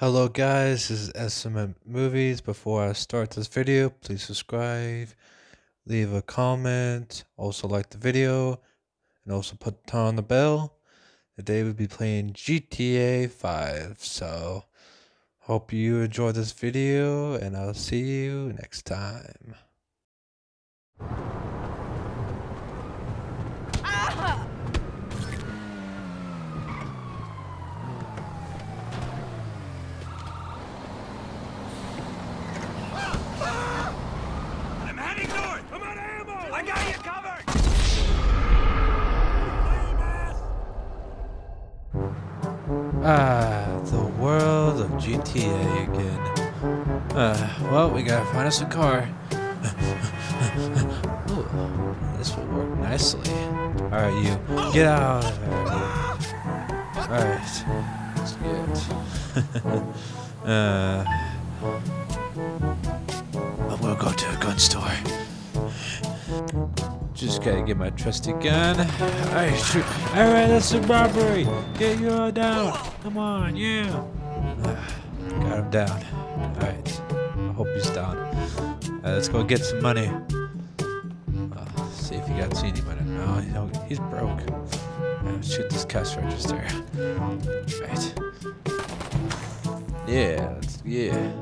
Hello guys, this is Estimate Movies. Before I start this video, please subscribe, leave a comment, also like the video, and also put on the bell. Today we'll be playing GTA 5, so hope you enjoy this video, and I'll see you next time. I'm heading north! I'm out of ammo! I got you covered! Ah, the world of GTA again. Uh, well, we gotta find us a car. Ooh, this will work nicely. Alright, you, get out of there. Alright, let's get. uh, Just gotta get my trusty gun. Alright, shoot. Alright, that's a robbery. Get you all down. Come on, yeah. Got him down. Alright. I hope he's down. Let's go get some money. Uh, see if he got any money. No, he he's broke. Uh, shoot this cash register. Right. Yeah, yeah,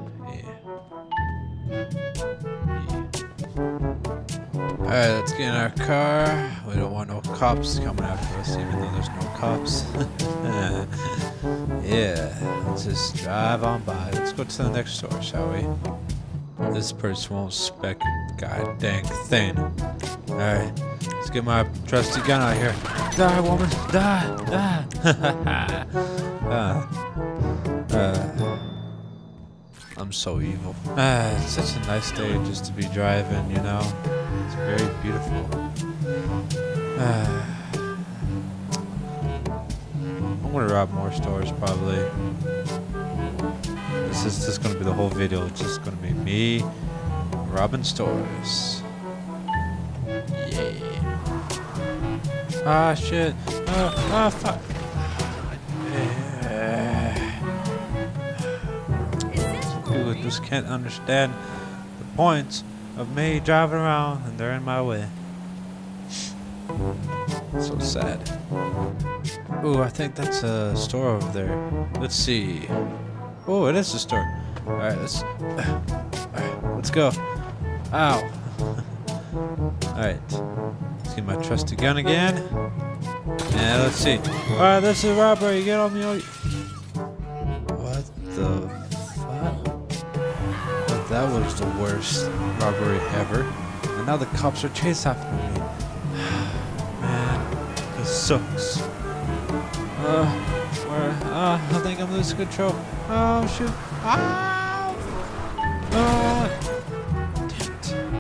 Alright, let's get in our car. We don't want no cops coming after us, even though there's no cops. yeah, let's just drive on by. Let's go to the next store, shall we? This person won't spec god dang thing. Alright, let's get my trusty gun out here. Die, woman! Die! Die! uh, uh, I'm so evil. Ah, it's such a nice day just to be driving, you know? It's very beautiful. I'm gonna rob more stores probably. This is just gonna be the whole video. It's just gonna be me robbing stores. Yeah. Ah shit. Ah, ah fuck. People just can't understand the points of me driving around and they're in my way. So sad. Ooh, I think that's a store over there. Let's see. Oh, it is a store. Alright, let's. Alright, let's go. Ow. Alright. Let's get my trusty gun again. Yeah, let's see. Alright, this is robbery. Get on me. What the that was the worst robbery ever. And now the cops are chasing after me. Man, this sucks. Uh, where? Uh, I think I'm losing control. Oh shoot! Ow! Oh!